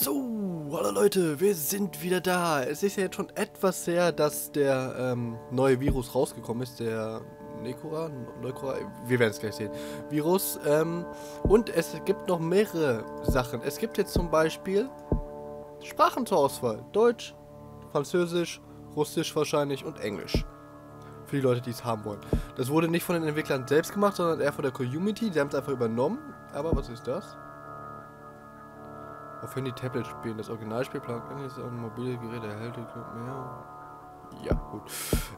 So, hallo Leute, wir sind wieder da. Es ist ja jetzt schon etwas her, dass der ähm, neue Virus rausgekommen ist, der Nekora, Neukora, wir werden es gleich sehen, Virus. Ähm, und es gibt noch mehrere Sachen. Es gibt jetzt zum Beispiel Sprachen zur Auswahl. Deutsch, Französisch, Russisch wahrscheinlich und Englisch. Für die Leute, die es haben wollen. Das wurde nicht von den Entwicklern selbst gemacht, sondern eher von der Community. Die haben es einfach übernommen. Aber was ist das? Auf Handy, Tablet spielen. Das Originalspiel Plugin ist ein mobile Gerät erhält mehr. Ja, gut.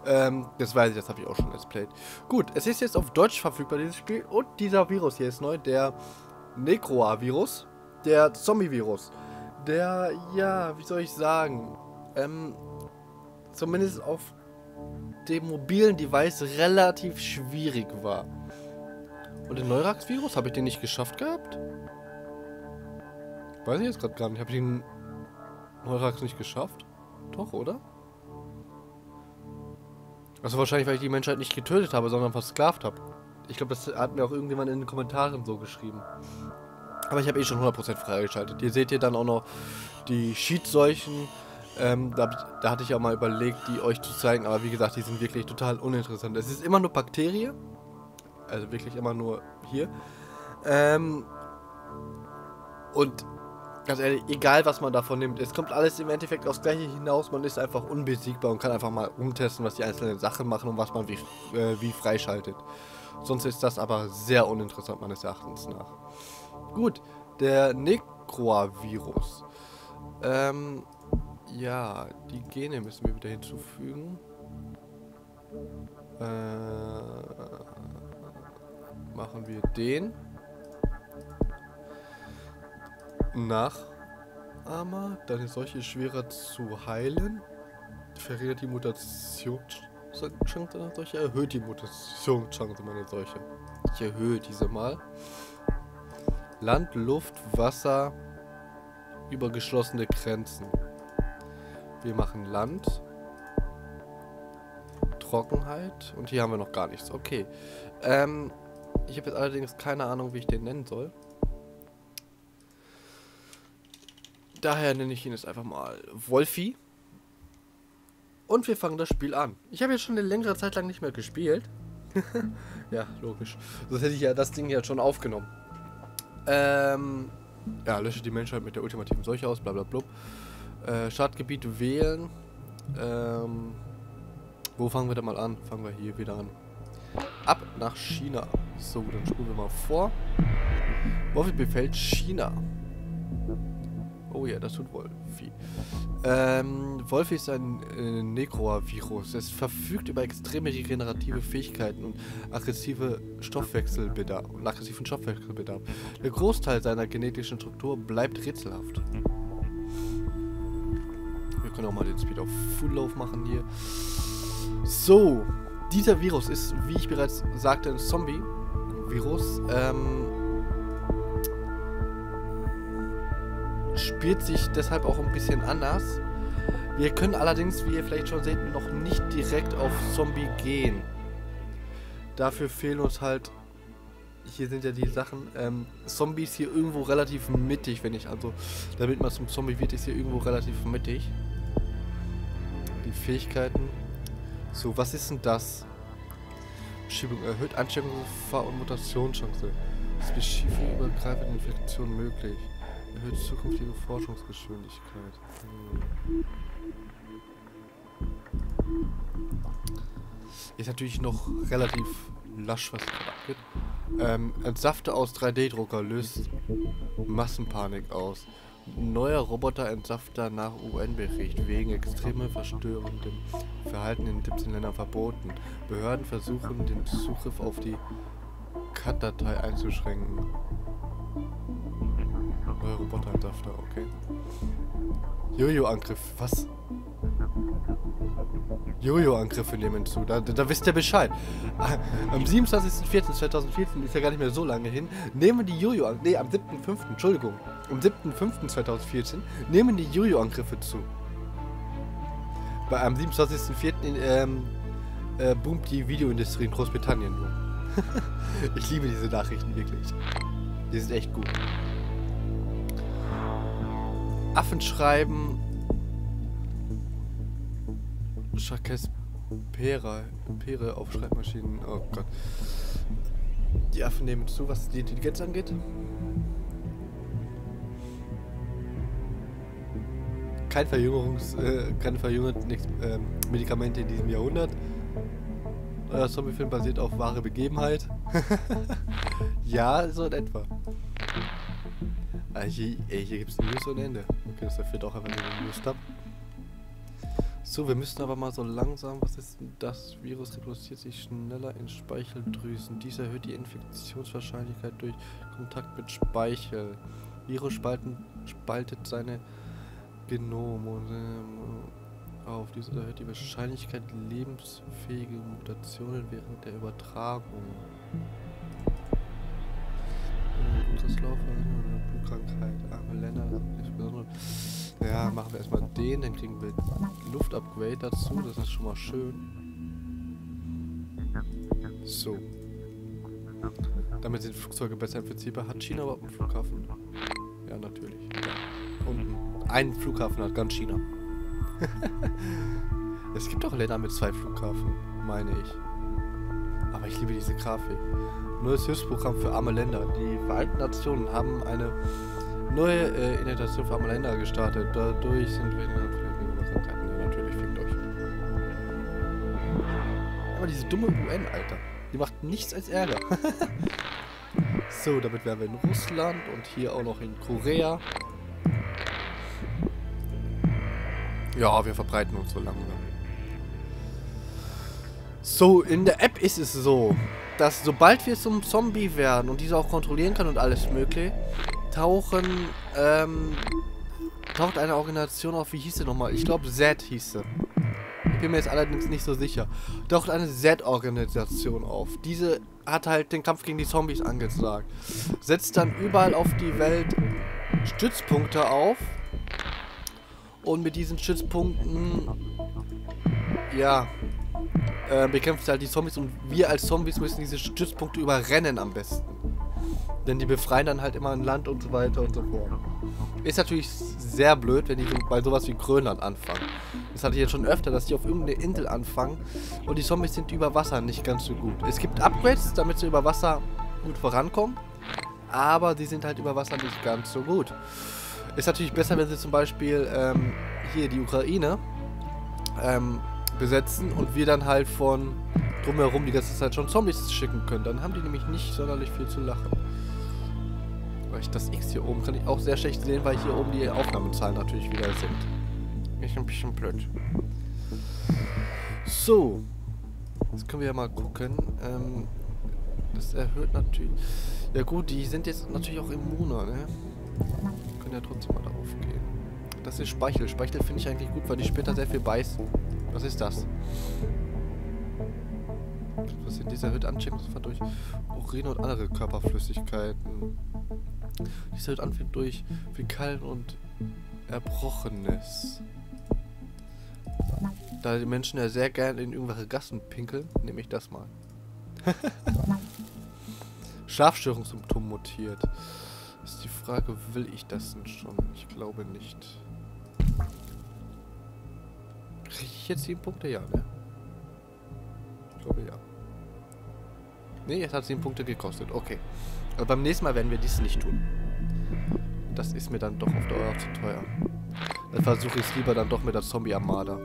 Ähm, das weiß ich, das habe ich auch schon let's played. Gut, es ist jetzt auf Deutsch verfügbar, dieses Spiel. Und dieser Virus hier ist neu, der Necroa-Virus. Der Zombie-Virus. Der, ja, wie soll ich sagen, ähm, zumindest auf dem mobilen Device relativ schwierig war. Und den Neurax-Virus, habe ich den nicht geschafft gehabt? Weiß ich jetzt gerade gar nicht. Habe ich den Neurax nicht geschafft? Doch, oder? Also wahrscheinlich, weil ich die Menschheit nicht getötet habe, sondern versklavt habe. Ich glaube, das hat mir auch irgendjemand in den Kommentaren so geschrieben. Aber ich habe eh schon 100% freigeschaltet. Hier seht ihr dann auch noch die Sheet-Seuchen. Ähm, da, da, hatte ich auch mal überlegt, die euch zu zeigen. Aber wie gesagt, die sind wirklich total uninteressant. Es ist immer nur Bakterie. Also wirklich immer nur hier. Ähm, und ganz ehrlich, egal was man davon nimmt, es kommt alles im Endeffekt aufs gleiche hinaus. Man ist einfach unbesiegbar und kann einfach mal umtesten, was die einzelnen Sachen machen und was man wie, äh, wie freischaltet. Sonst ist das aber sehr uninteressant meines Erachtens nach. Gut, der Necroa-Virus. Ähm, ja, die Gene müssen wir wieder hinzufügen. Äh, machen wir den. Nachahmer, deine Seuche ist schwerer zu heilen. Verringert die Mutationschance deiner Seuche, erhöht die Mutationschance meiner Seuche. Ich erhöhe diese mal. Land, Luft, Wasser über geschlossene Grenzen. Wir machen Land. Trockenheit. Und hier haben wir noch gar nichts. Okay. Ähm, ich habe jetzt allerdings keine Ahnung, wie ich den nennen soll. Daher nenne ich ihn jetzt einfach mal Wolfi. Und wir fangen das Spiel an. Ich habe jetzt schon eine längere Zeit lang nicht mehr gespielt. ja, logisch. Sonst hätte ich ja das Ding ja schon aufgenommen. Ähm, ja, lösche die Menschheit mit der ultimativen Seuche aus, bla bla bla. Äh, Startgebiet wählen. Ähm, wo fangen wir da mal an? Fangen wir hier wieder an. Ab nach China. So, dann spulen wir mal vor. Wolfi befällt China. Oh ja, das tut Wolfi. Ähm, Wolfi ist ein äh, Necroa-Virus. Es verfügt über extreme regenerative Fähigkeiten und aggressive Stoffwechselbedarf und aggressiven Stoffwechselbedarf. Der Großteil seiner genetischen Struktur bleibt rätselhaft. Wir können auch mal den Speed auf Full machen hier. So, dieser Virus ist, wie ich bereits sagte, ein Zombie-Virus. Ähm, spielt sich deshalb auch ein bisschen anders. Wir können allerdings, wie ihr vielleicht schon seht, noch nicht direkt auf Zombie gehen. Dafür fehlen uns halt, hier sind ja die Sachen, ähm, Zombies hier irgendwo relativ mittig, wenn ich also, damit man zum Zombie wird, ist hier irgendwo relativ mittig. Die Fähigkeiten. So, was ist denn das? Schiebung erhöht Ansteckungsgefahr und Mutationschance. Ist bei schieferübergreifenden Infektionen möglich. Erhöht zukünftige Forschungsgeschwindigkeit. Hm. Ist natürlich noch relativ lasch, was abgeht. Ähm, Entsafte aus 3D-Drucker löst Massenpanik aus. Neuer Roboter-Entsafter nach UN-Bericht wegen extremer verstörendem Verhalten in 17 Ländern verboten. Behörden versuchen, den Zugriff auf die CAT-Datei einzuschränken. Neuer Roboter-Entsafter, okay. Jojo-Angriff, was? Jojo-Angriffe nehmen zu, da, da, da, wisst ihr Bescheid. Am 27.04.2014 ist ja gar nicht mehr so lange hin, nehmen die Jojo-Angriffe, nee, am 7.05., Entschuldigung, am 7.05.2014 nehmen die Jojo-Angriffe zu. Bei am 27.04. Ähm, äh, boomt die Videoindustrie in Großbritannien nur. ich liebe diese Nachrichten wirklich. Die sind echt gut. Affen schreiben. Chakes Pera. Pere auf Schreibmaschinen. Oh Gott. Die Affen nehmen zu, was die Intelligenz angeht. Kein Verjüngerungs, äh, keine verjüngenden äh, Medikamente in diesem Jahrhundert. Euer Zombiefilm basiert auf wahre Begebenheit. ja, so in etwa. Ah, hier, hier gibt es News ohne Ende. Das erfüllt auch einfach nur den News-Tab. So, wir müssen aber mal so langsam, was ist das? Virus reproduziert sich schneller in Speicheldrüsen. Dies erhöht die Infektionswahrscheinlichkeit durch Kontakt mit Speichel. Virus spalten, spaltet seine Genom und, ähm, auf. Dies erhöht die Wahrscheinlichkeit lebensfähige Mutationen während der Übertragung. Gutes Laufen, Blutkrankheit, arme Länder, insbesondere ja, machen wir erstmal den, dann kriegen wir Luftupgrade dazu, das ist schon mal schön. So. Damit sind Flugzeuge besser infizierbar. Hat China überhaupt einen Flughafen? Ja, natürlich. Ja. Unten. Ein Flughafen hat ganz China. es gibt auch Länder mit zwei Flughafen, meine ich. Aber ich liebe diese Grafik. Neues Hilfsprogramm für arme Länder. Die Vereinten Nationen haben eine neue äh, Integration für arme Länder gestartet. Dadurch sind wir ja, natürlich fickt euch. Aber diese dumme UN, Alter. Die macht nichts als Ärger. so, damit wären wir in Russland und hier auch noch in Korea. Ja, wir verbreiten uns so langsam. So, in der App ist es so, dass sobald wir zum Zombie werden und diese auch kontrollieren können und alles mögliche, tauchen, ähm, taucht eine Organisation auf, wie hieß sie nochmal? Ich glaube Z hieß sie. Ich bin mir jetzt allerdings nicht so sicher. Taucht eine Z-Organisation auf. Diese hat halt den Kampf gegen die Zombies angesagt. Setzt dann überall auf die Welt Stützpunkte auf. Und mit diesen Stützpunkten, ja, äh, bekämpft halt die Zombies und wir als Zombies müssen diese Stützpunkte überrennen am besten. Denn die befreien dann halt immer ein Land und so weiter und so fort. Ist natürlich sehr blöd, wenn die bei sowas wie Grönland anfangen. Das hatte ich jetzt schon öfter, dass die auf irgendeine Insel anfangen und die Zombies sind über Wasser nicht ganz so gut. Es gibt Upgrades, damit sie über Wasser gut vorankommen, aber die sind halt über Wasser nicht ganz so gut. Ist natürlich besser, wenn sie zum Beispiel ähm, hier die Ukraine ähm, besetzen und wir dann halt von drumherum die ganze Zeit schon Zombies schicken können. Dann haben die nämlich nicht sonderlich viel zu lachen. Weil ich das X hier oben kann ich auch sehr schlecht sehen, weil hier oben die Aufnahmezahlen natürlich wieder sind. Ist ein bisschen blöd. So. Jetzt können wir ja mal gucken. Ähm, das erhöht natürlich... Ja gut, die sind jetzt natürlich auch immuner, ne? können ja trotzdem mal darauf gehen. Das ist Speichel. Speichel finde ich eigentlich gut, weil die später sehr viel beißen. Was ist das? Was sind diese erhöht Ansteckungsgefahr durch Urin und andere Körperflüssigkeiten? Dies erhöht Anfängt durch Fäkalien und Erbrochenes. Da die Menschen ja sehr gerne in irgendwelche Gassen pinkeln, nehme ich das mal. Schlafstörungssymptom mutiert. Ist die Frage, will ich das denn schon? Ich glaube nicht. Kriege ich jetzt sieben Punkte? Ja, ne? Ich glaube ja. Ne, es hat sieben Punkte gekostet. Okay. Aber beim nächsten Mal werden wir dies nicht tun. Das ist mir dann doch auf Dauer zu teuer. Dann versuche ich es lieber dann doch mit der Zombie-Armada.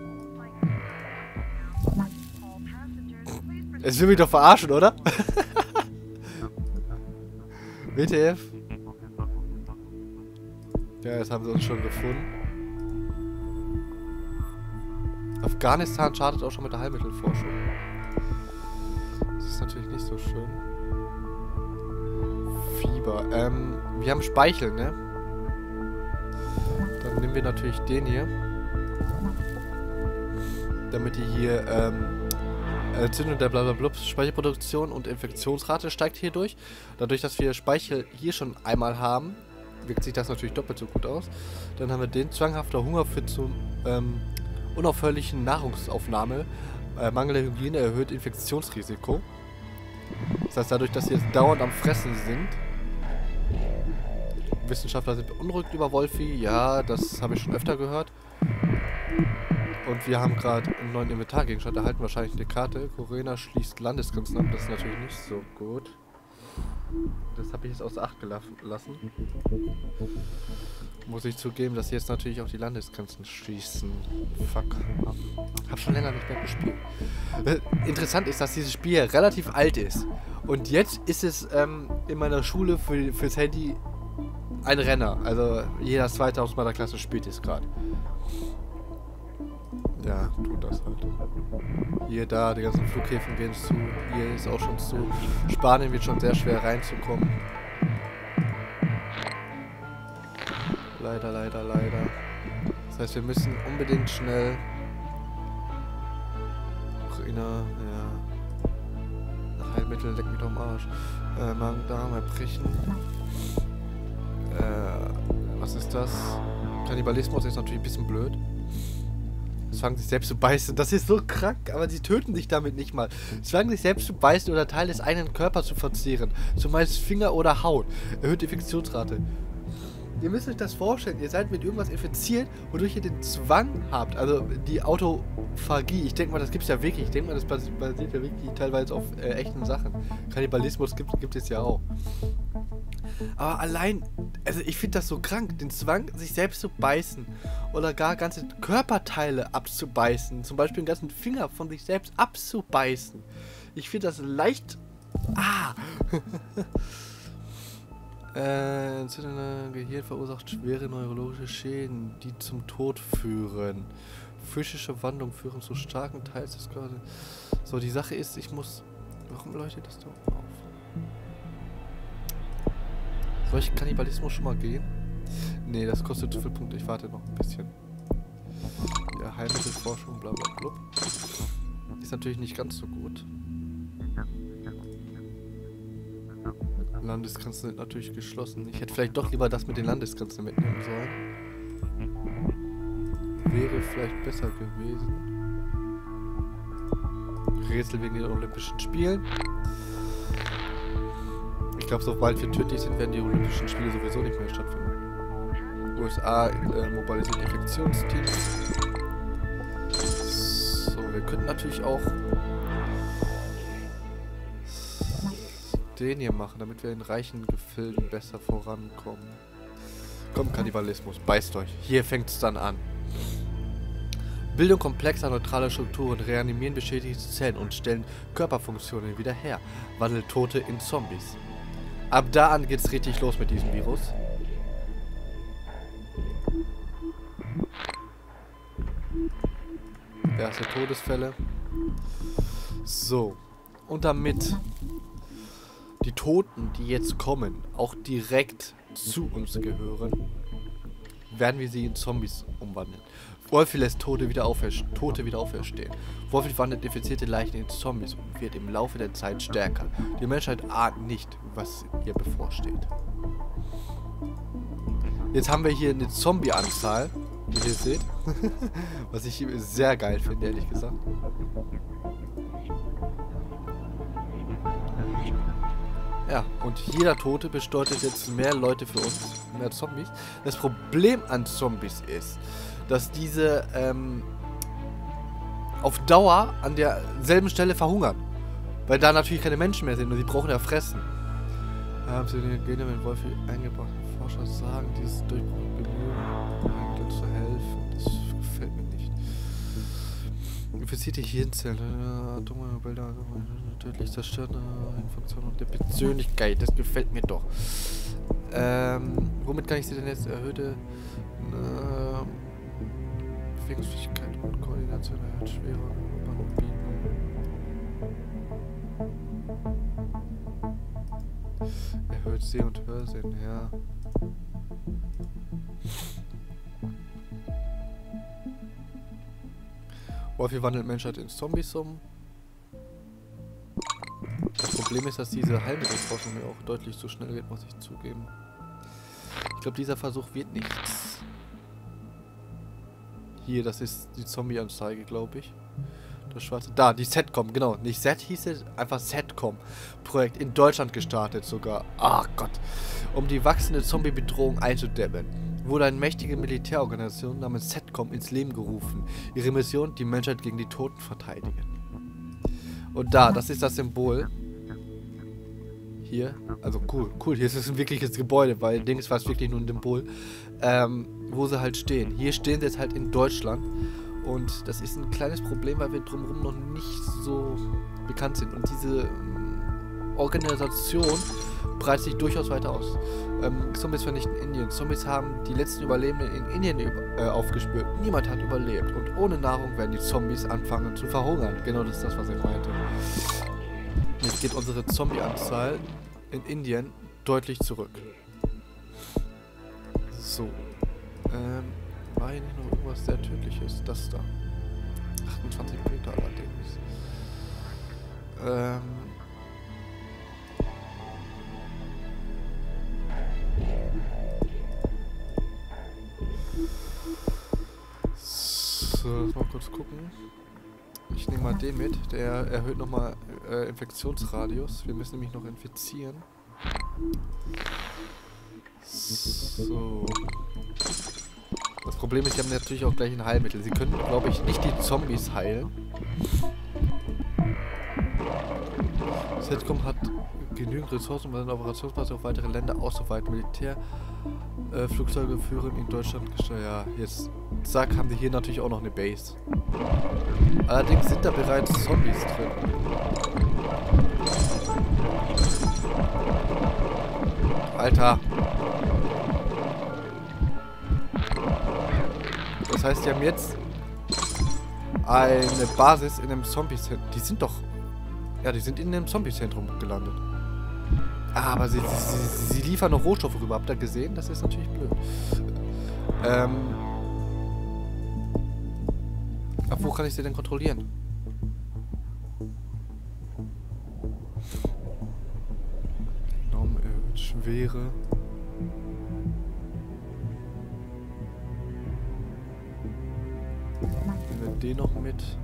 Es will mich doch verarschen, oder? WTF? Ja, jetzt haben sie uns schon gefunden. Afghanistan startet auch schon mit der Heilmittelforschung. Das ist natürlich nicht so schön. Fieber. Ähm, wir haben Speichel, ne? Dann nehmen wir natürlich den hier. Damit die hier, ähm, Entzündung der blablabla Speichelproduktion und Infektionsrate steigt hier durch. Dadurch, dass wir Speichel hier schon einmal haben, wirkt sich das natürlich doppelt so gut aus. Dann haben wir den zwanghafter Hunger für zum ähm, unaufhörlichen Nahrungsaufnahme. Äh, Mangel der Hygiene erhöht Infektionsrisiko. Das heißt, dadurch, dass sie jetzt dauernd am Fressen sind, Wissenschaftler sind beunruhigt über Wolfi. Ja, das habe ich schon öfter gehört. Und wir haben gerade einen neuen Inventargegenstand erhalten, wahrscheinlich eine Karte. Corena schließt Landesgrenzen ab, das ist natürlich nicht so gut. Das habe ich jetzt außer Acht gelassen. Muss ich zugeben, dass jetzt natürlich auch die Landesgrenzen schließen. Fuck. Hab schon länger nicht mehr gespielt. Äh, interessant ist, dass dieses Spiel relativ alt ist. Und jetzt ist es ähm, in meiner Schule für, fürs Handy ein Renner. Also jeder zweite aus meiner Klasse spielt es gerade. Ja, tut das halt. Hier, da, die ganzen Flughäfen gehen zu. Hier ist auch schon zu. Spanien wird schon sehr schwer reinzukommen. Leider, leider, leider. Das heißt, wir müssen unbedingt schnell... Ukraine, ja. Heilmittel, leck mich doch am Arsch. Äh, Magen-Darm, erbrechen. Äh, was ist das? Kannibalismus ist natürlich ein bisschen blöd. Es fangen sich selbst zu beißen. Das ist so krank, aber sie töten sich damit nicht mal. Es fangen sich selbst zu beißen oder Teil des eigenen Körpers zu verzehren. Zumeist Finger oder Haut. Erhöht die Infektionsrate. Ihr müsst euch das vorstellen, ihr seid mit irgendwas infiziert, wodurch ihr den Zwang habt, also die Autophagie. Ich denke mal, das gibt es ja wirklich. Ich denke mal, das basiert ja wirklich teilweise auf äh, echten Sachen. Kannibalismus gibt, gibt es ja auch. Aber allein, also ich finde das so krank, den Zwang, sich selbst zu beißen oder gar ganze Körperteile abzubeißen, zum Beispiel den ganzen Finger von sich selbst abzubeißen. Ich finde das leicht. Ah! äh, entzündender Gehirn verursacht schwere neurologische Schäden, die zum Tod führen. Physische Wandlungen führen zu starken Teils des Körpers. So, die Sache ist, ich muss. Warum leuchtet das da auf? Soll ich Kannibalismus schon mal gehen? Nee, das kostet zu viel Punkte. Ich warte noch ein bisschen. Ja, Heilmittelforschung, bla bla bla. Ist natürlich nicht ganz so gut. Landesgrenzen sind natürlich geschlossen. Ich hätte vielleicht doch lieber das mit den Landesgrenzen mitnehmen sollen. Wäre vielleicht besser gewesen. Rätsel wegen den Olympischen Spielen. Ich glaube, sobald wir tödlich sind, werden die Olympischen Spiele sowieso nicht mehr stattfinden. USA äh, mobilisiert Infektionsteams. So, wir könnten natürlich auch den hier machen, damit wir in reichen Gefilden besser vorankommen. Komm, Kannibalismus, beißt euch. Hier fängt es dann an. Bildung komplexer neutraler Strukturen reanimieren beschädigte Zellen und stellen Körperfunktionen wieder her. Wandelt Tote in Zombies. Ab da an geht's richtig los mit diesem Virus. Erste Todesfälle. So. Und damit Toten, die jetzt kommen, auch direkt zu uns gehören, werden wir sie in Zombies umwandeln. Wolfi lässt Tote wieder, Tote wieder auferstehen. Wolfi wandelt infizierte Leichen in Zombies und wird im Laufe der Zeit stärker. Die Menschheit ahnt nicht, was ihr bevorsteht. Jetzt haben wir hier eine Zombie-Anzahl, wie ihr seht. was ich sehr geil finde, ehrlich gesagt. Ja, und jeder Tote bedeutet jetzt mehr Leute für uns, mehr Zombies. Das Problem an Zombies ist, dass diese ähm, auf Dauer an derselben Stelle verhungern. Weil da natürlich keine Menschen mehr sind und sie brauchen ja Fressen. Haben sie den Gene mit Wolfi eingebracht? Forscher sagen, dieses Durchbruch genügen, zu helfen. Das. Infizierte Hirnzellen, dumme Bilder, tödlich zerstörte Infektionen und der Persönlichkeit. Das gefällt mir doch. Ähm, womit kann ich sie denn jetzt erhöhte? Ähm, Bewegungsfähigkeit und Koordination erhöht schwerer Überwachung bieten. Erhöht Seh- und Hörsinn, ja. Wolfie wandelt Menschheit in Zombies um. Das Problem ist, dass diese Heilmittelforschung mir auch deutlich zu schnell geht, muss ich zugeben. Ich glaube, dieser Versuch wird nichts. Hier, das ist die Zombie-Anzeige, glaube ich. Das schwarze. Da, die Setcom, genau. Nicht Set hieß es, einfach Setcom. Projekt in Deutschland gestartet sogar. Ach Gott. Um die wachsende Zombie-Bedrohung einzudämmen, wurde eine mächtige Militärorganisation namens Setcom ins Leben gerufen. Ihre Mission, die Menschheit gegen die Toten verteidigen. Und da, das ist das Symbol. Hier, also cool, cool, hier ist es ein wirkliches Gebäude, weil Dings war es wirklich nur ein Symbol, ähm, wo sie halt stehen. Hier stehen sie jetzt halt in Deutschland und das ist ein kleines Problem, weil wir drumherum noch nicht so bekannt sind. Und diese ähm, Organisation breitet sich durchaus weiter aus. Ähm, Zombies vernichten Indien. Zombies haben die letzten Überlebenden in Indien äh, aufgespürt. Niemand hat überlebt. Und ohne Nahrung werden die Zombies anfangen zu verhungern. Genau das ist das, was ich meinte. Jetzt geht unsere Zombie-Anzahl in Indien deutlich zurück. So. Ähm, war hier nicht noch irgendwas sehr tödliches? Das da. 28 Punkte allerdings. Ähm. Mal kurz gucken. Ich nehme mal den mit. Der erhöht nochmal äh, Infektionsradius. Wir müssen nämlich noch infizieren. So. Das Problem ist, sie haben natürlich auch gleich ein Heilmittel. Sie können, glaube ich, nicht die Zombies heilen. Setcom hat genügend Ressourcen, um seine Operationsbasis auf weitere Länder auszuweiten. Militärflugzeuge äh, führen in Deutschland gesteuert. Ja, jetzt, zack, haben sie hier natürlich auch noch eine Base. Allerdings sind da bereits Zombies drin. Alter. Das heißt, die haben jetzt eine Basis in einem Zombie-Zentrum. Die sind doch... Ja, die sind in einem Zombie-Zentrum gelandet. Aber sie, sie, sie, liefern noch Rohstoffe rüber. Habt ihr gesehen? Das ist natürlich blöd. Ähm... Ab wo kann ich sie denn kontrollieren? Enorm erhöht Schwere. den noch mit.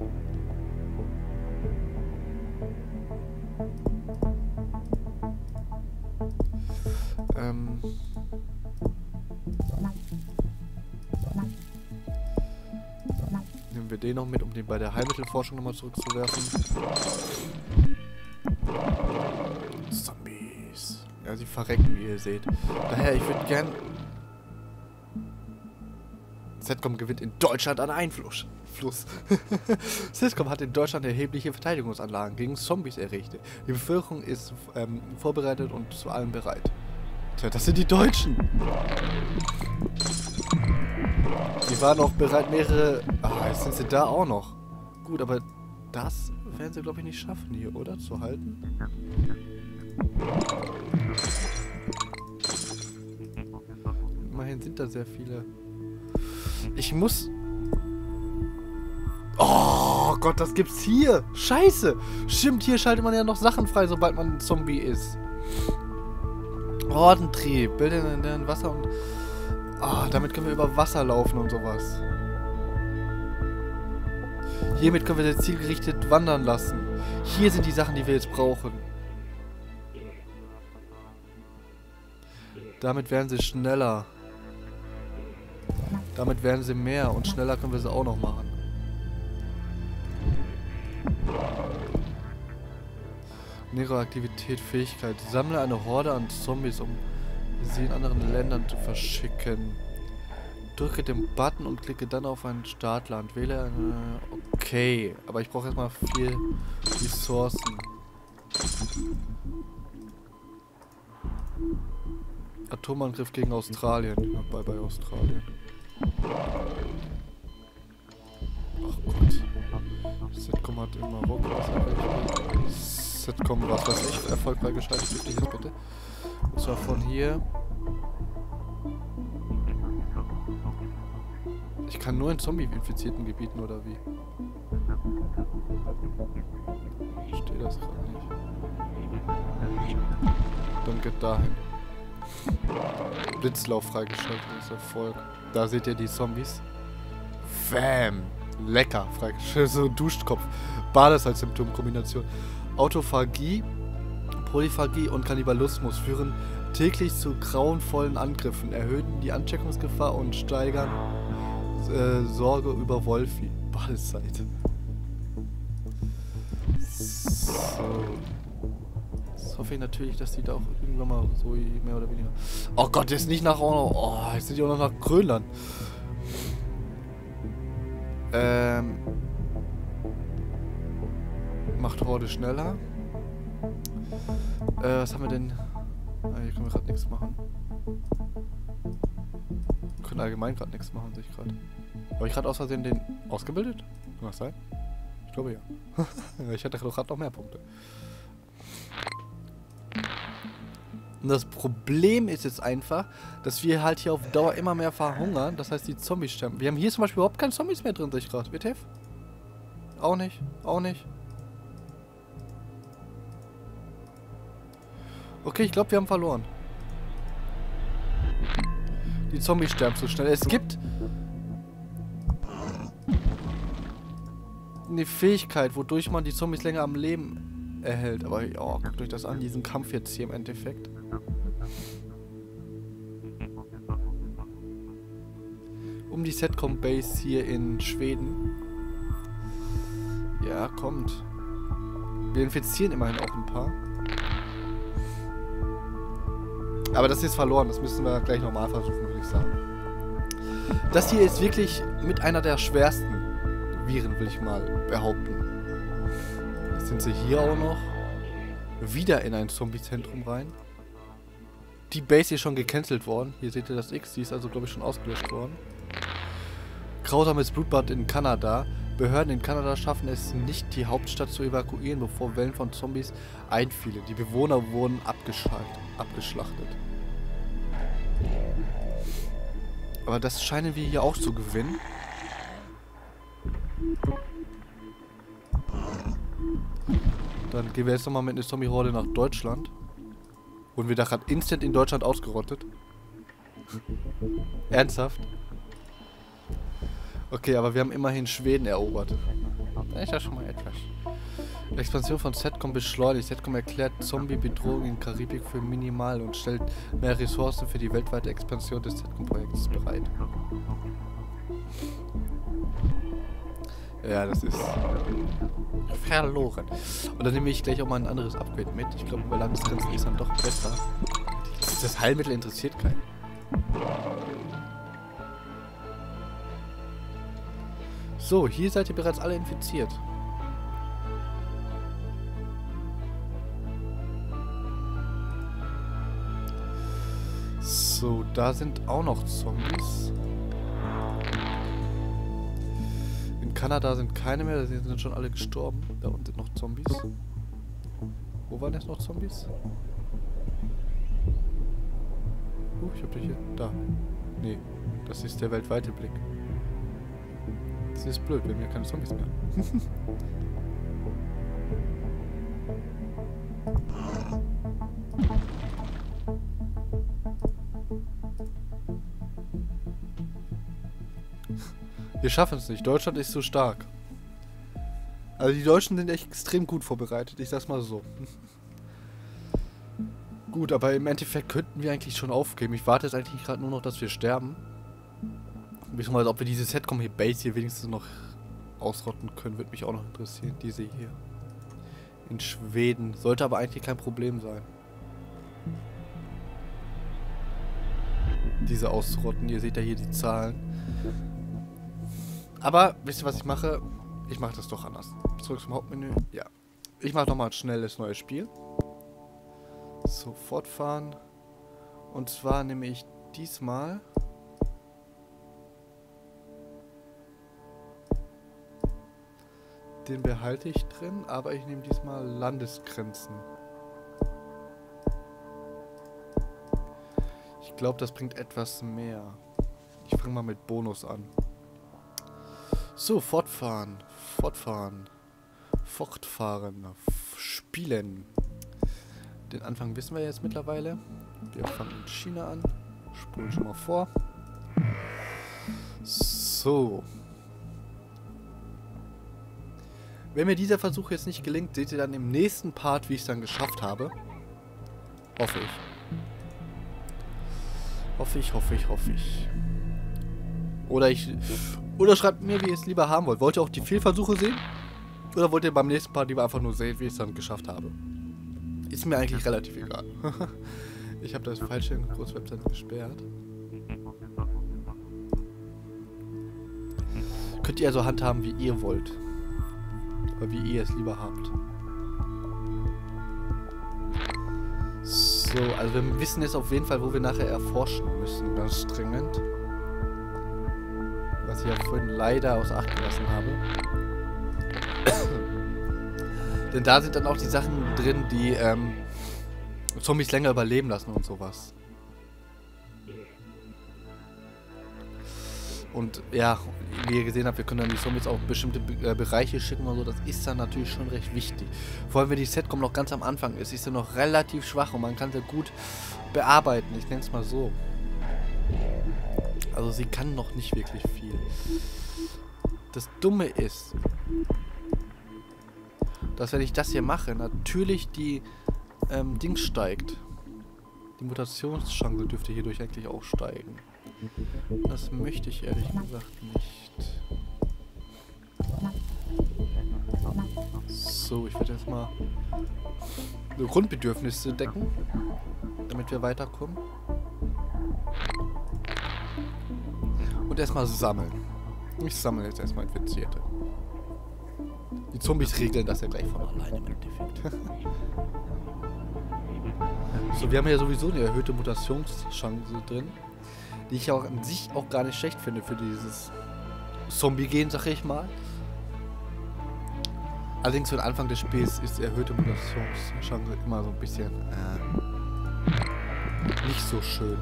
Den noch mit, um den bei der Heilmittelforschung nochmal zurückzuwerfen. Zombies. Ja, sie verrecken, wie ihr seht. Daher, ich würde gern Setcom gewinnt in Deutschland an Einfluss. Fluss. Hat in Deutschland erhebliche Verteidigungsanlagen gegen Zombies errichtet. Die Bevölkerung ist ähm, vorbereitet und zu allem bereit. Tja, das sind die Deutschen. Die waren auch bereit, mehrere... Ah, jetzt sind sie da auch noch. Gut, aber das werden sie, glaube ich, nicht schaffen hier, oder? Zu halten. Immerhin sind da sehr viele. Ich muss Oh Gott, das gibt's hier. Scheiße. Stimmt, hier schaltet man ja noch Sachen frei, sobald man ein Zombie ist. Ordentrieb. Bilder in Wasser und... Oh, damit können wir über Wasser laufen und sowas. Hiermit können wir sie zielgerichtet wandern lassen. Hier sind die Sachen, die wir jetzt brauchen. Damit werden sie schneller. Damit werden sie mehr und schneller können wir sie auch noch machen. Neroaktivität, Fähigkeit. Sammle eine Horde an Zombies, um sie in anderen Ländern zu verschicken. Drücke den Button und klicke dann auf ein Startland. Wähle eine... Okay, aber ich brauche erstmal viel Ressourcen. Atomangriff gegen Australien. Bye bye Australien. Ach Gott. Sitcom hat in Marokko was erreicht. Sitcom, was weiß ich, erfolgreich geschaltet, ich jetzt bitte. Zwar von hier. Ich kann nur in Zombie-infizierten Gebieten, oder wie? Ich verstehe das gerade nicht. Dann geht dahin. Blitzlauf freigeschaltet ist Erfolg. Da seht ihr die Zombies. Fam! Lecker. So Duschkopf. Bades als Symptomkombination. Autophagie, Polyphagie und Kannibalismus führen täglich zu grauenvollen Angriffen, erhöhen die Ansteckungsgefahr und steigern äh, Sorge über Wolfi. Badezeit. So. Jetzt hoffe ich natürlich, dass die da auch irgendwann mal so mehr oder weniger... Oh Gott, jetzt nicht nach... Oh, jetzt sind die auch noch nach Grönland. Ähm... Macht Horde schneller. Äh, was haben wir denn... Ah, hier können wir gerade nichts machen. Wir können allgemein gerade nichts machen, sehe ich gerade. Habe ich gerade aus Versehen den ausgebildet? Kann das sein? Ich glaube ja. ich hatte gerade noch mehr Punkte. Und das Problem ist jetzt einfach, dass wir halt hier auf Dauer immer mehr verhungern. Das heißt, die Zombies sterben. Wir haben hier zum Beispiel überhaupt keine Zombies mehr drin, sehe ich gerade. WTF? Auch nicht. Auch nicht. Okay, ich glaube, wir haben verloren. Die Zombies sterben zu schnell. Es gibt eine Fähigkeit, wodurch man die Zombies länger am Leben erhält. Aber ja, guckt euch das an, diesen Kampf jetzt hier im Endeffekt. Um die Setcom Base hier in Schweden. Ja, kommt. Wir infizieren immerhin auch ein paar. Aber das ist verloren. Das müssen wir gleich nochmal versuchen, würde ich sagen. Das hier ist wirklich mit einer der schwersten Viren, will ich mal behaupten. Jetzt sind sie hier auch noch. Wieder in ein Zombie-Zentrum rein. Die Base ist schon gecancelt worden. Hier seht ihr das X. Die ist also, glaube ich, schon ausgelöscht worden. Grausames Blutbad in Kanada. Behörden in Kanada schaffen es nicht, die Hauptstadt zu evakuieren, bevor Wellen von Zombies einfielen. Die Bewohner wurden abgeschlachtet. Aber das scheinen wir hier auch zu gewinnen. Dann gehen wir jetzt nochmal mit einer Zombie-Horde nach Deutschland. Wurden wir da gerade instant in Deutschland ausgerottet? Ernsthaft? Okay, aber wir haben immerhin Schweden erobert. Das ist ja schon mal etwas. Expansion von Setcom beschleunigt. Setcom erklärt Zombie-Bedrohung in Karibik für minimal und stellt mehr Ressourcen für die weltweite Expansion des Setcom-Projekts bereit. Ja, das ist verloren. Und dann nehme ich gleich auch mal ein anderes Upgrade mit. Ich glaube, bei Landesgrenzen ist dann doch besser. Das Heilmittel interessiert keinen. So, hier seid ihr bereits alle infiziert. So, da sind auch noch Zombies. In Kanada sind keine mehr, die sind schon alle gestorben. Da unten sind noch Zombies. Wo waren jetzt noch Zombies? Uh, ich hab dich hier. Da. Nee, das ist der weltweite Blick. Das ist blöd, wir haben ja keine Zombies mehr. Wir schaffen es nicht. Deutschland ist so stark. Also die Deutschen sind echt extrem gut vorbereitet, ich sag's mal so. gut, aber im Endeffekt könnten wir eigentlich schon aufgeben. Ich warte jetzt eigentlich gerade nur noch, dass wir sterben. Beziehungsweise ob wir diese Setcom hier Base hier wenigstens noch ausrotten können, würde mich auch noch interessieren. Diese hier. In Schweden. Sollte aber eigentlich kein Problem sein. Diese auszurotten. Ihr seht ja hier die Zahlen. Aber, wisst ihr, was ich mache? Ich mache das doch anders. Zurück zum Hauptmenü. Ja. Ich mache nochmal ein schnelles neues Spiel. So, fortfahren. Und zwar nehme ich diesmal Den behalte ich drin, aber ich nehme diesmal Landesgrenzen. Ich glaube, das bringt etwas mehr. Ich fange mal mit Bonus an. So, fortfahren. Fortfahren. Fortfahren. Spielen. Den Anfang wissen wir jetzt mittlerweile. Wir fangen in China an. Spulen schon mal vor. So. Wenn mir dieser Versuch jetzt nicht gelingt, seht ihr dann im nächsten Part, wie ich es dann geschafft habe. Hoffe ich. Hoffe ich, hoffe ich, hoffe ich. Oder ich... Oder schreibt mir, wie ihr es lieber haben wollt. Wollt ihr auch die Fehlversuche sehen? Oder wollt ihr beim nächsten Part lieber einfach nur sehen, wie ich es dann geschafft habe? Ist mir eigentlich relativ egal. ich habe das falsche Großwebseite gesperrt. Könnt ihr also handhaben, wie ihr wollt. Oder wie ihr es lieber habt. So, also wir wissen jetzt auf jeden Fall, wo wir nachher erforschen müssen. Ganz dringend. Was ich ja vorhin leider aus Acht gelassen habe. Denn da sind dann auch die Sachen drin, die ähm, Zombies länger überleben lassen und sowas. Und ja, wie ihr gesehen habt, wir können dann die Zombies auch bestimmte äh, Bereiche schicken und so. Das ist dann natürlich schon recht wichtig. Vor allem, wenn die Setcom noch ganz am Anfang ist, ist sie noch relativ schwach und man kann sie gut bearbeiten. Ich nenne es mal so. Also sie kann noch nicht wirklich viel. Das Dumme ist, dass wenn ich das hier mache, natürlich die ähm, Dings steigt. Die Mutationschance dürfte hierdurch eigentlich auch steigen. Das möchte ich ehrlich gesagt nicht. So, ich werde jetzt mal Grundbedürfnisse decken, damit wir weiterkommen. Und erstmal sammeln. Ich sammle jetzt erstmal Infizierte. Die Zombies regeln das ja gleich von alleine im Endeffekt. so, wir haben ja sowieso eine erhöhte Mutationschance drin die ich auch an sich auch gar nicht schlecht finde für dieses Zombie-Gehen, sag ich mal. Allerdings für den Anfang des Spiels ist erhöhte Mutationschance immer so ein bisschen äh, nicht so schön.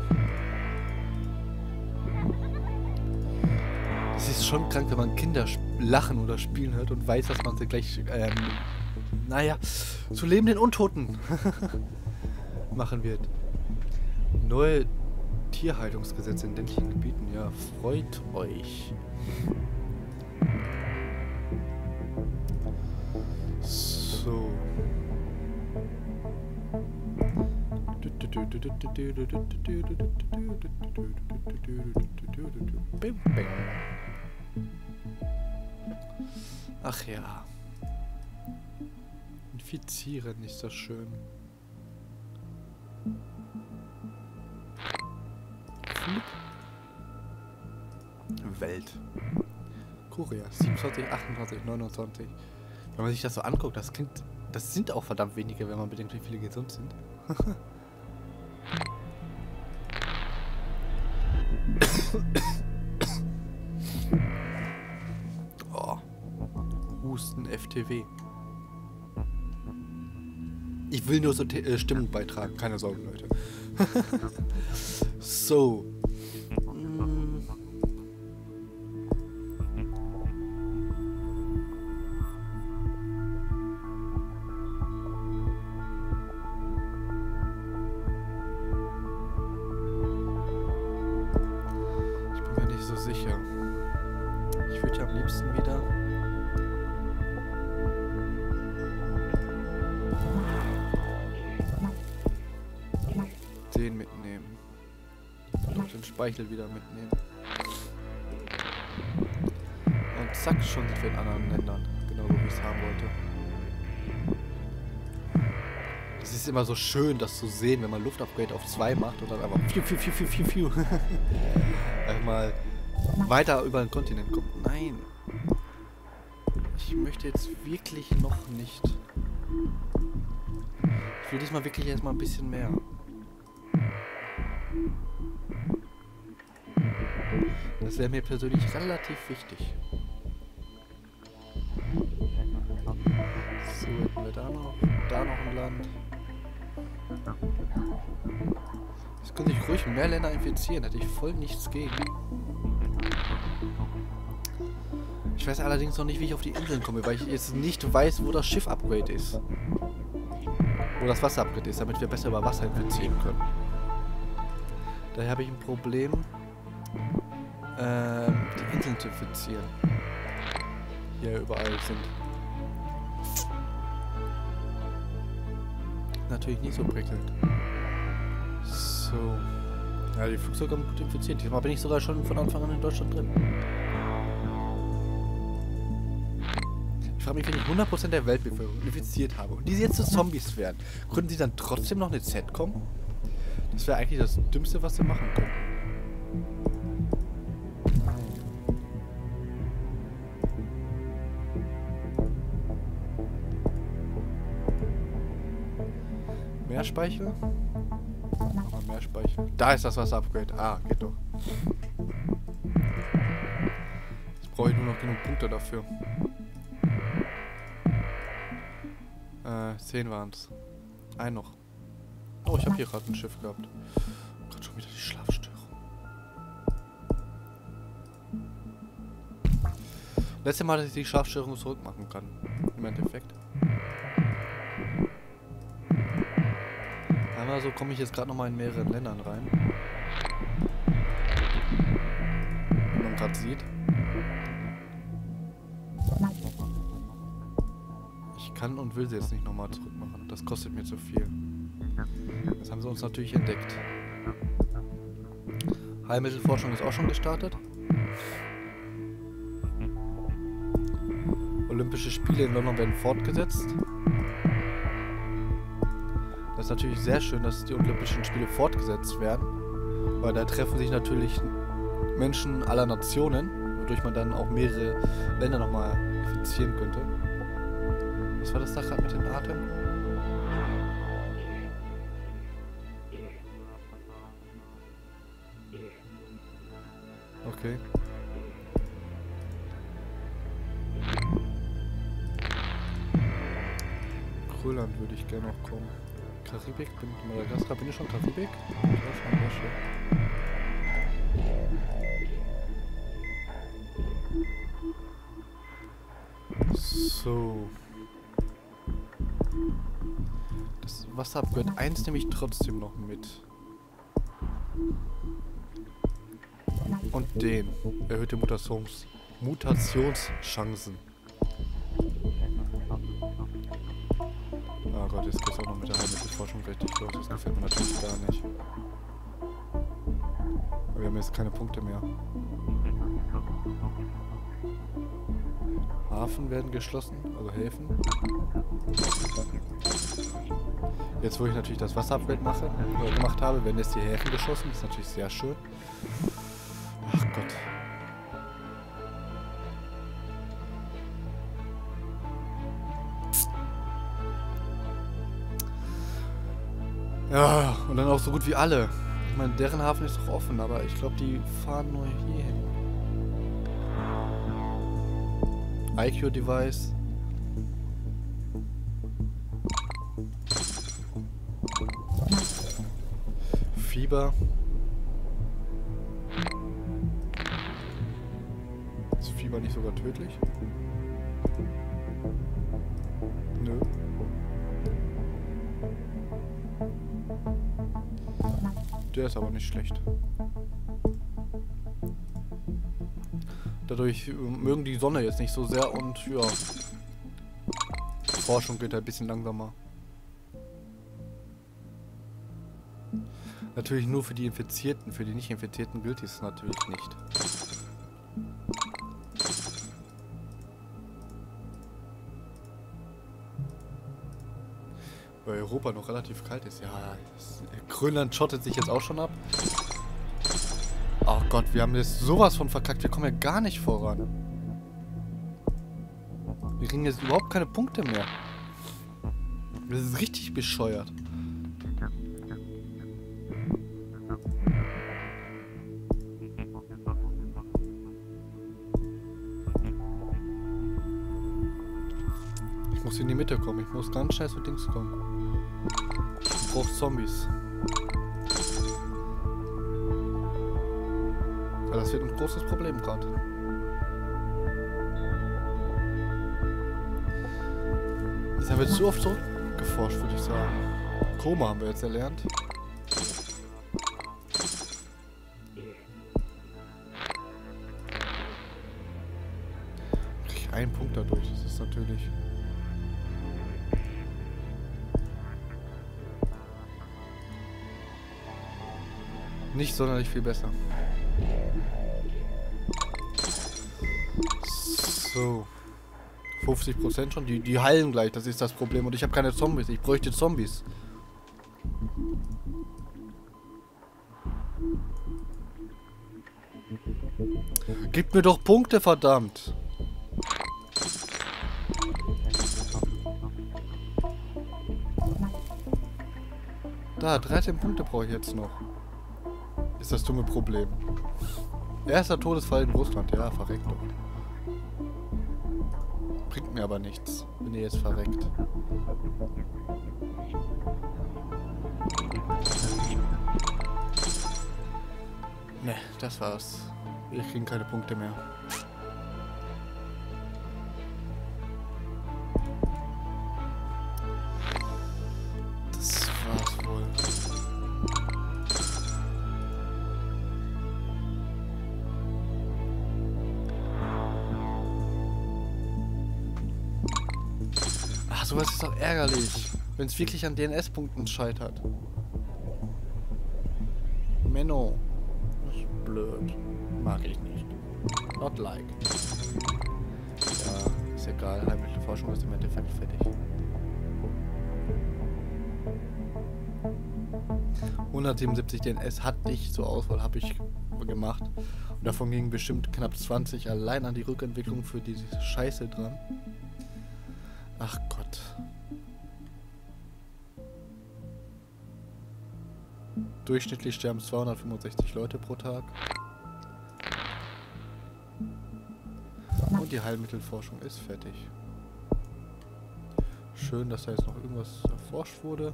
Es ist schon krank, wenn man Kinder lachen oder spielen hört und weiß, dass man sie gleich, ähm, naja, zu lebenden Untoten machen wird. Neue Tierhaltungsgesetz in ländlichen Gebieten. Ja, freut euch. So. Ach ja. Infizieren ist das schön. Welt. Korea, 27, 28, 29. Wenn man sich das so anguckt, das klingt. Das sind auch verdammt wenige, wenn man bedenkt, wie viele gesund sind. oh. Husten, FTW. Ich will nur so äh, Stimmung beitragen, keine Sorgen, Leute. so. Speichel wieder mitnehmen. Und zack, schon sind wir in anderen Ländern. Genau wie ich es haben wollte. Es ist immer so schön, das zu sehen, wenn man Luftupgrade auf 2 macht und dann einfach fiu, fiu, fiu, fiu, fiu, fiu. Einmal weiter über den Kontinent kommt. Nein. Ich möchte jetzt wirklich noch nicht. Ich will diesmal wirklich erstmal ein bisschen mehr. Das wäre mir persönlich relativ wichtig. So, hätten wir da noch, da noch ein Land. Das könnte ich ruhig mehr Länder infizieren, hätte ich voll nichts gegen. Ich weiß allerdings noch nicht, wie ich auf die Inseln komme, weil ich jetzt nicht weiß, wo das Schiff-Upgrade ist. Wo das Wasser-Upgrade ist, damit wir besser über Wasser infizieren können. Daher habe ich ein Problem, ähm, die identifizieren. Hier überall sind. Natürlich nicht so prickelnd. So. Ja, die Flugzeuge haben gut infiziert. Diesmal bin ich sogar schon von Anfang an in Deutschland drin. Ich frage mich, wenn ich 100% der Weltbevölkerung infiziert habe und diese jetzt zu Zombies werden, könnten sie dann trotzdem noch eine Z kommen? Das wäre eigentlich das Dümmste, was sie machen können. Meerspeichel? Nochmal Meerspeichel. Da ist das Wasser-Upgrade. Ah, geht doch. Jetzt brauche ich nur noch genug Punkte dafür. Äh, 10 waren es. Ein noch. Oh, ich habe hier gerade ein Schiff gehabt. Gott, schon wieder die Schlafstörung. Letztes Mal, dass ich die Schlafstörung zurückmachen kann. Im Endeffekt. Einmal so komme ich jetzt gerade noch mal in mehreren Ländern rein. Wie man gerade sieht. Ich kann und will sie jetzt nicht nochmal zurückmachen. Das kostet mir zu viel. Das haben sie uns natürlich entdeckt. Heilmittelforschung ist auch schon gestartet. Olympische Spiele in London werden fortgesetzt. Ist natürlich sehr schön, dass die Olympischen Spiele fortgesetzt werden. Weil da treffen sich natürlich Menschen aller Nationen, wodurch man dann auch mehrere Länder nochmal infizieren könnte. Was war das da gerade mit dem Atem? Okay. Grönland würde ich gerne noch kommen. Karibik, bin Madagaskar, bin ich schon Karibik? Ja, schon, ja, schon. So. Das Wasser-Upgrade 1 nehme ich trotzdem noch mit. Und den. Erhöhte Mutations Mutationschancen. Gott, jetzt geht's auch noch mit der Heilmittelforschung richtig los. Das gefällt mir natürlich gar nicht. Aber wir haben jetzt keine Punkte mehr. Hafen werden geschlossen, also Häfen. Jetzt, wo ich natürlich das Wasserabwelt mache, äh, gemacht habe, werden jetzt die Häfen geschlossen. Das ist natürlich sehr schön. Auch so gut wie alle. Ich meine, deren Hafen ist doch offen, aber ich glaube, die fahren nur hier hin. IQ-Device. Fieber. Ist Fieber nicht sogar tödlich? Nö. Der ist aber nicht schlecht. Dadurch äh, mögen die Sonne jetzt nicht so sehr und ja. Forschung geht halt ein bisschen langsamer. Natürlich nur für die Infizierten, für die Nicht-Infizierten gilt dies natürlich nicht. Weil Europa noch relativ kalt ist. Ja, Grönland schottet sich jetzt auch schon ab. Oh Gott, wir haben jetzt sowas von verkackt. Wir kommen ja gar nicht voran. Wir kriegen jetzt überhaupt keine Punkte mehr. Das ist richtig bescheuert. Ich muss in die Mitte kommen. Ich muss ganz schnell zu Dings kommen. Ich brauche Zombies. Das wird ein großes Problem gerade. Jetzt haben wir zu oft zurückgeforscht, würde ich sagen. Koma haben wir jetzt erlernt. Einen Punkt dadurch, das ist natürlich... nicht sonderlich viel besser. So. 50% schon. Die, die heilen gleich, das ist das Problem. Und ich habe keine Zombies. Ich bräuchte Zombies. Gib mir doch Punkte, verdammt. Da, 13 Punkte brauche ich jetzt noch. Ist das dumme Problem. Erster Todesfall in Russland. Ja, verreckt doch. Bringt mir aber nichts, wenn ihr jetzt verreckt. Ne, das war's. Wir kriegen keine Punkte mehr. Es wirklich an DNS-Punkten scheitert. Menno. Das ist blöd. Mag ich nicht. Not like. Ja, ist egal. Heilmittelforschung ist im Endeffekt fertig. 177 DNS hatte ich zur Auswahl, habe ich gemacht. Und davon gingen bestimmt knapp 20 allein an die Rückentwicklung für diese Scheiße dran. Durchschnittlich sterben 265 Leute pro Tag. Und die Heilmittelforschung ist fertig. Schön, dass da jetzt noch irgendwas erforscht wurde.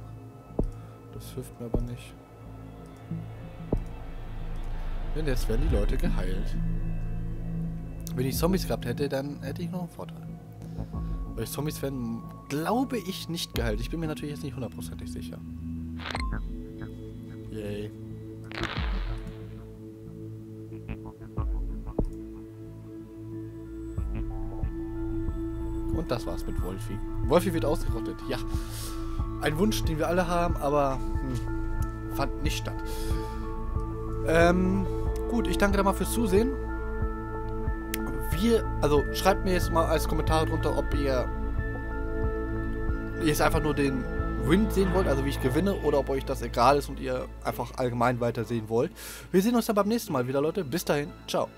Das hilft mir aber nicht. Denn jetzt werden die Leute geheilt. Wenn ich Zombies gehabt hätte, dann hätte ich noch einen Vorteil. Weil Zombies werden, glaube ich, nicht geheilt. Ich bin mir natürlich jetzt nicht hundertprozentig sicher. Und das war's mit Wolfi. Wolfi wird ausgerottet. Ja. Ein Wunsch, den wir alle haben, aber hm, fand nicht statt. Ähm, gut, ich danke da mal fürs Zusehen. Wir, also schreibt mir jetzt mal als Kommentar drunter, ob ihr jetzt einfach nur den Win sehen wollt, also wie ich gewinne, oder ob euch das egal ist und ihr einfach allgemein weiter sehen wollt. Wir sehen uns dann beim nächsten Mal wieder, Leute. Bis dahin, ciao.